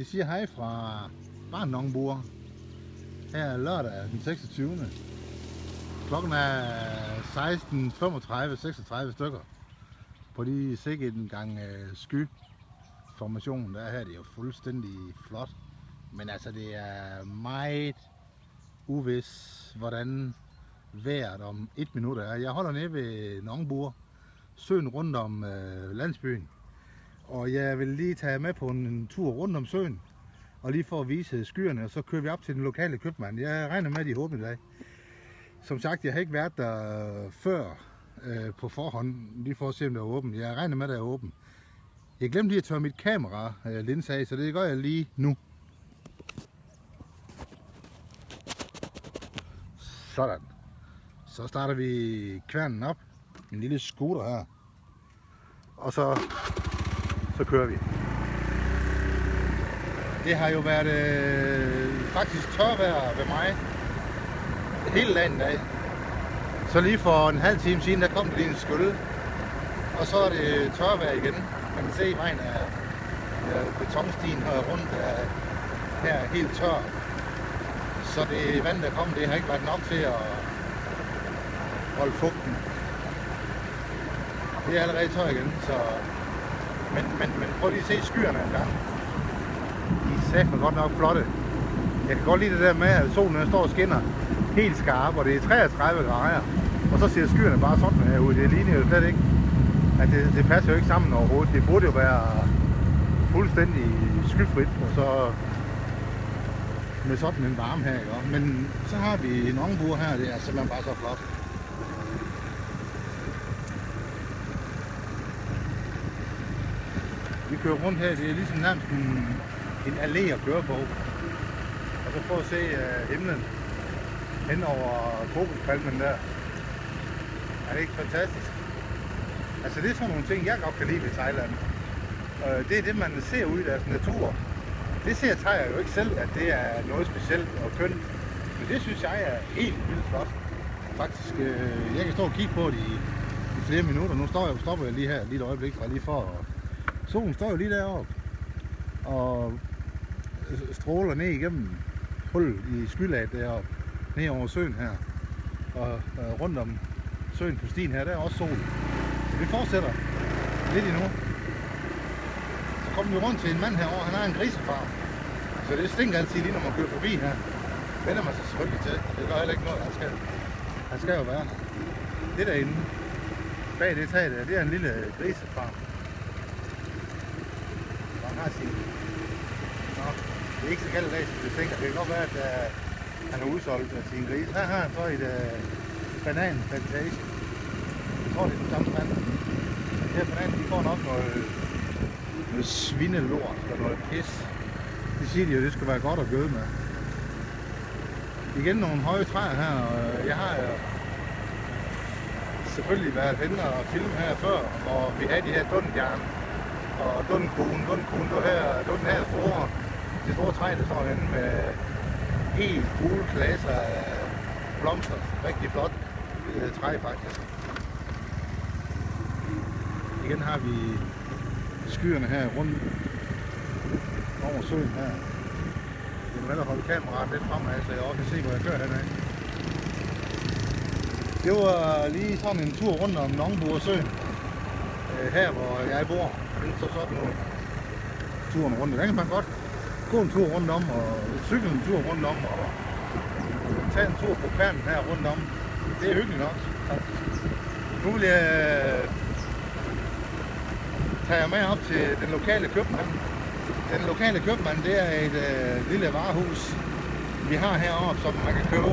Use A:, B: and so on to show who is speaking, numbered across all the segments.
A: Jeg siger hej fra Barn Her er lørdag den 26. Klokken er 16.35, 36 stykker. På de sikke en gang øh, skyformation, der er her, det er jo fuldstændig flot. Men altså, det er meget uvis, hvordan vejret om et minut er. Jeg holder nede ved Nongbur, søen rundt om øh, landsbyen. Og jeg vil lige tage med på en, tur rundt om søen, og lige for at vise skyerne, og så kører vi op til den lokale købmand. Jeg regner med, at de håber i dag. Som sagt, jeg har ikke været der øh, før øh, på forhånd, lige for at se, om der er åben. Jeg regner med, at der er åben. Jeg glemte lige at tørre mit kamera øh, linse af, så det gør jeg lige nu. Sådan. Så starter vi kværnen op. En lille scooter her. Og så, så kører vi. Det har jo været øh, faktisk tørvejr ved mig hele dagen dag. Så lige for en halv time siden, der kom det lige en skylle. Og så er det tørvejr igen. Man kan se, at vejen er ja, betonstien her rundt er her helt tør. Så det vand, der kom, det har ikke været nok til at holde fugten. Det er allerede tør igen, så... Men, men, men prøv lige at se skyerne Der. De er satme godt nok flotte. Jeg kan godt lide det der med, at solen der står og skinner helt skarp, og det er 33 grader. Og så ser skyerne bare sådan her ud. Det ligner jo slet ikke. At det, det passer jo ikke sammen overhovedet. Det burde jo være fuldstændig skyfrit, og så med sådan en varme her, ikke? Men så har vi en ongbur her, det er simpelthen bare så flot. Vi kører rundt her, det er ligesom nærmest en, en allé at køre på. Og så prøv at se uh, himlen hen over kokospalmen der. Er det ikke fantastisk? Altså det er sådan nogle ting, jeg godt kan lide ved Thailand. Uh, det er det, man ser ud i deres natur. Det ser Thailand jo ikke selv, at det er noget specielt og kønt. Men det synes jeg er helt vildt flot. Faktisk, uh, jeg kan stå og kigge på det i, i flere minutter. Nu står jeg, stopper jeg lige her lige et øjeblik, for lige for at Solen står jo lige deroppe og stråler ned igennem hul i skylaget deroppe, ned over søen her. Og øh, rundt om søen på stien her, der er også sol. Så vi fortsætter lidt endnu. Så kommer vi rundt til en mand herovre, han har en grisefarm. Så det stinker altid lige, når man kører forbi her. Vender man sig selvfølgelig til. Det gør heller ikke noget, han skal. Han skal jo være her. Det derinde, bag det tag der, det er en lille grisefarm har sin... Nå, det er ikke så galt dag, som det tænker. Det kan godt være, at uh, han har udsolgt af sin gris. Her har han så et uh, bananplantage. Jeg tror, det er den samme mand. Det her banan, de får nok noget, noget svindelort og noget pis. De siger de jo, det skal være godt at gøde med. Igen nogle høje træer her, og øh, jeg har jo selvfølgelig været henne og filme her før, hvor vi havde de her dundjern og Dundkuen, Dundkuen, det her, det den her store, det store træ, der står henne med helt gule klasser af blomster. Rigtig flot det træ faktisk. Igen har vi skyerne her rundt over søen her. Jeg vil holde kameraet lidt fremad, så jeg også kan se, hvor jeg kører henad. Det var lige sådan en tur rundt om Nongbur Sø. Øh, her, hvor jeg bor så sådan. Turen rundt. Der kan man godt gå en tur rundt om, og cykle en tur rundt om, og tage en tur på kværnen her rundt om. Det er hyggeligt nok, faktisk. Nu vil jeg øh, tage jer med op til den lokale købmand. Den lokale købmand, det er et øh, lille varehus, vi har heroppe, som man kan købe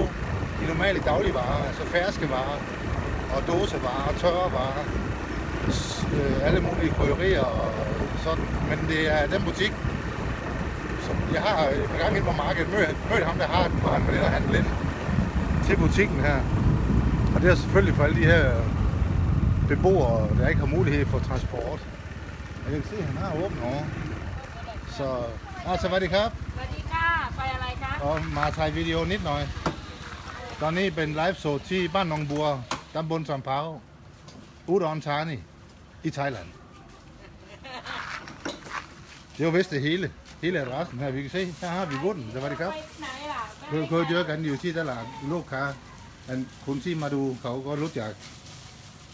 A: de normale dagligvarer, altså ferske varer, og dåsevarer, og tørre varer, øh, alle mulige krydderier og sådan. Men det er den butik, som jeg har øh, et par ind på markedet mødt, mødt ham, der har et par han det, der handler ind til butikken her. Og det er selvfølgelig for alle de her øh, beboere, der ikke har mulighed for transport. Og jeg kan se, at han har åbent over. Så, altså, hvad
B: er det kap?
A: Og meget tager video 19 år. Der er en live så til bare nogle bord. Der er bundt som paro. เป็นไลฟ์สดที่บ้านหนองบัวตำบลสำเภาอุดรธานี i Thailand. Det var vist det hele. hele adressen her. Vi kan se, her har vi vunden. Det var det ครับ
B: ไปไหนล่ะ
A: เคยเคยเจอกันอยู่ที่ตลาดลูกค้าอันคุณที่มาดูเขาก็รู้จัก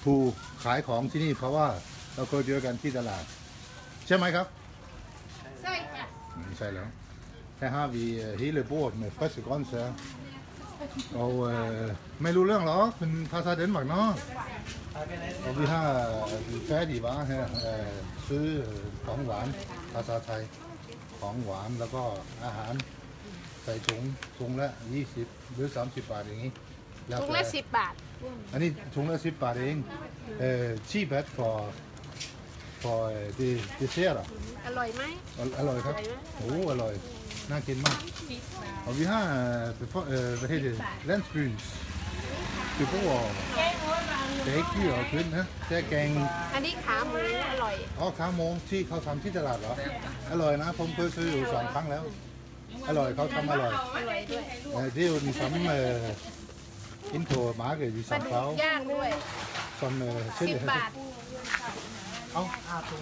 A: ผู้ขายของที่นี่เพราะว่าเราเคยเจอกันที่ตลาด ใช่ไหมครับ
B: ใช่ค่ะ
A: ไม่ใช่แล้ว Her har vi øh, hele bordet med friske grøntsager. เาเออไม่รู้เรื่องหรอกเป็นภาษาเดนมาร์กเนาะวิห้าแฟดีวะฮะซื้อของหวานภาษาไทยของหวานแล้วก็อาหารใส่ถุงถุงละ20หรือ30บาทอย่างนี้แล้
B: ถุงละ10บาท
A: อันนี้ถุงละ10บาทเองเอ่อชีพแบท for for the dessert อ
B: อร่อยไหม
A: อร่อยครับโอ้อร่อย น่ากินมาก Og vi har øh, for- øh, hvad hedder det, landsbyens beboere. Det er ikke dyr og køn, ha? Det er gang
B: อันนี้ขาหมูอร่อย
A: og kammo, ที่เขาทำที่ตลาดเหรอ อร่อยนะ ผมเคยซื้ออยู่สองครั้งแล้ว อร่อยเขาทำอร่อย
B: อร่อยด้วย
A: เอ่อ det er jo den samme øh, inde på markedet i
B: ปลา
A: St.
B: ดุก
A: Frau,
B: ย่างด้วย
A: som øh,
B: สิบ
A: sælger
B: บาท
A: เอ้า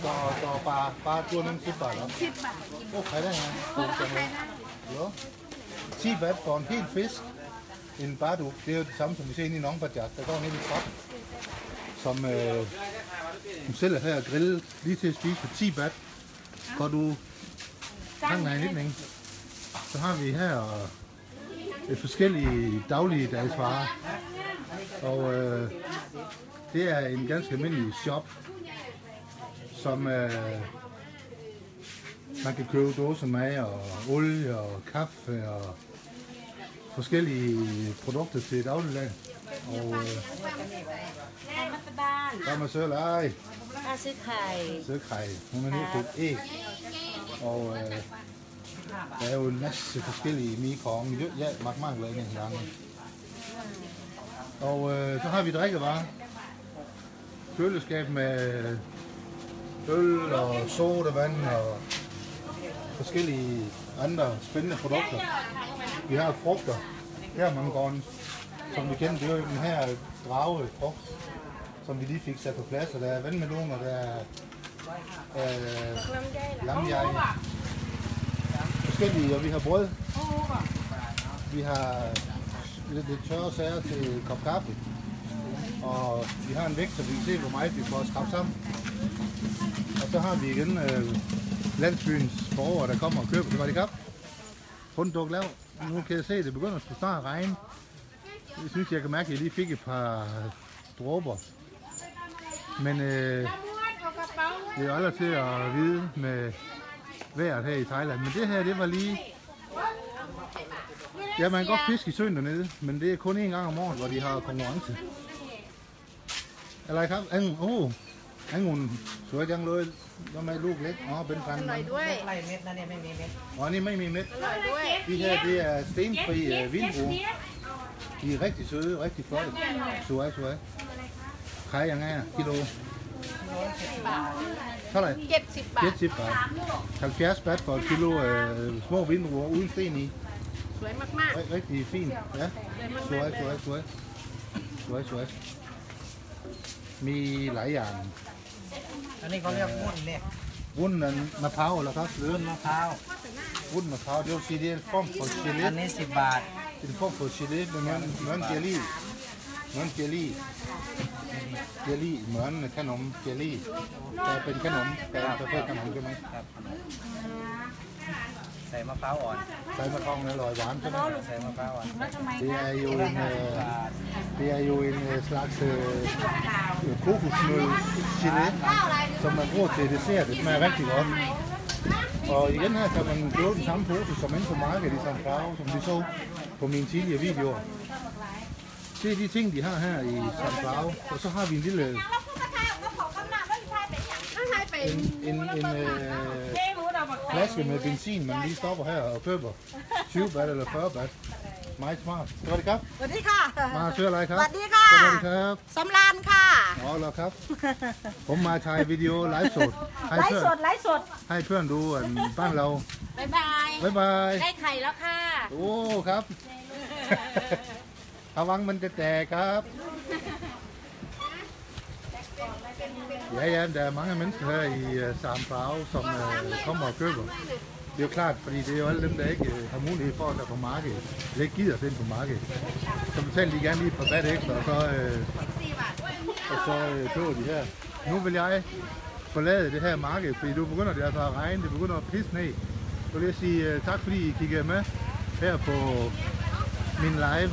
A: ต่อต่อปลาปลาตัวนึงสิบบาทเหรอ
B: สิบบาท
A: โอ้ขายได้ไงถูกจังเลยเหรอที่แบบก่อนที่ฟิสอินปลาดุกdet er jo det samme som vi ser inde i Nong Pajak der går ned i shop som øh, hun sælger her grill lige til at spise for 10 bat går du ข้างในนิดนึง så har vi her et forskellige daglige dagsvarer og øh, det er en ganske almindelig shop som øh, man kan købe dåser med, og olie og kaffe og forskellige produkter til dagligdagen. Og øh, der er med
C: selv ej. Ah, der er søkrej.
A: Søkrej. Hun er helt købt æg. Og øh, der er jo en masse forskellige mikroovne. Jeg er meget, meget glad i den gang. Og øh, så har vi drikkevarer. Køleskab med øl og sodavand og forskellige andre spændende produkter. Vi har frugter. Her er mangården, som vi kender. Det er jo den her dragefrugt, som vi lige fik sat på plads. Og der er vandmeloner, der er øh, lamjej. Forskellige, og vi har brød. Vi har lidt, lidt tørre sager til en kop kaffe. Og vi har en vægt, så vi kan se, hvor meget vi får skrabt sammen så har vi igen øh, landsbyens borgere, der kommer og køber. Det var det kap. Rundduk lav. Nu kan jeg se, at det begynder at skulle snart regne. Jeg synes, jeg kan mærke, at jeg lige fik et par dråber. Men øh, det er aldrig til at vide med vejret her i Thailand. Men det her, det var lige... Ja, man kan godt fiske i søen dernede, men det er kun én gang om året, hvor de har konkurrence. Eller jeg kan... Åh! Oh. อ้องุ่นสวยจังเลยทำไมลูกเล็ก อ๋อ เป็นพัน
B: อ
A: ธุ์
B: ร่อยด้วย
C: ไล่เม็ดนะเนี่ยไม่มีเม็ด
A: อ๋อ นี่ไม่มีเม็ด
B: อร่อยด้วย
A: De her, det er stenfri øh, vindruer. De er rigtig søde, rigtig flotte. Sure, sure. ขายยังไงอะกิโลเท่าไหร่
B: เจ็ดสิบบา
A: เจ็
B: ท
A: ดสิบบาท70 bat for et kilo øh, små vindruer uden sten i.
B: สวยมาก
A: Ri- Rigtig fint. Ja, sure, sure, sure. Sure, sure. มีหลายอย่าง
C: อันนี้เขาเรียกวุ้นเนี่ย
A: วุ้นนั้นมะพร้าวเหรอครับหรือ
C: วุ้นมะพร้าว
A: วุ้นมะพร้าวเดี๋ยวซีเรียลฟอร์มของชิล
C: อัน
A: ลี่
C: นี้สิบบาท
A: เป็นฟอร์มของชิลลี่เหมือนเหมือนเจลลี่เหมือนเจลลี่เจลลี่เหมือนขนมเจลลี่ แต่เป็นขนมแต่เป็นประเภทขนมใช่ไหม
C: ครับใส่มะพร้าวอ่อน
A: ใส่มะพร้าวอร่อยหวานใช่ไหม
C: ใส่มะพร้าวอ่อน
A: Det er jo en, øh, Det er jo en øh, slags øh, øh kokosnød-gelé, som man bruger til dessert. Det smager rigtig godt. Og igen her kan man købe den samme pose som inde på markedet i San Francisco, som vi så på mine tidligere videoer. Det er de ting, de har her i San Francisco. Og så har vi en lille... En, en, en øh, flaske med benzin, man lige stopper her og køber 20 bat eller 40 bat. Meget smart. Det var det godt.
D: สวัสดีค่ะ
A: มาชื่ออะไรครับ
D: สวัสดีค่ะ
A: สวัสดีครับ
D: สำรานค่ะ
A: อ๋อเหรอครับ ผมมาถ่ายวิดีโอไลฟ์สดให้
D: ไลฟ์
A: เพื่อน
D: สดไลฟ์สด
A: ให้เพื่อนดูอันบ้านเรา
B: บ๊ายบาย
A: บ๊ายบาย
B: ได้ไข่แล้วค่ะ
A: โอ้ครับระวังมันจะแตกครับ Ja, ja, der er mange mennesker her i uh, Sam Frau, som uh, kommer og køber. Det er jo klart, fordi det er jo alle dem, der ikke øh, har mulighed for at være på markedet, eller ikke gider finde på markedet. Så betaler de gerne lige et par bat ekstra, og så, øh, og så øh, køber de her. Nu vil jeg forlade det her marked, fordi nu begynder det altså at regne, det begynder at pisse ned. Så vil jeg sige øh, tak, fordi I kiggede med her på min live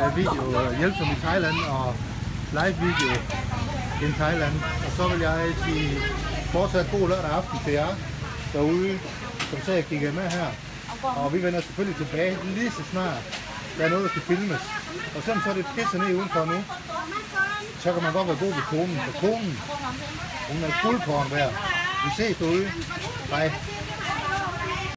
A: øh, video øh, Hjælp som i Thailand og live video in Thailand. Og så vil jeg sige fortsat god lørdag aften til jer derude, som sagde, at kigge med her. Og vi vender selvfølgelig tilbage lige så snart der er noget, der skal filmes. Og selvom så er det pisse ned udenfor nu, så kan man godt være god ved konen. For konen, hun er fuld på der. Vi ses derude. Hej.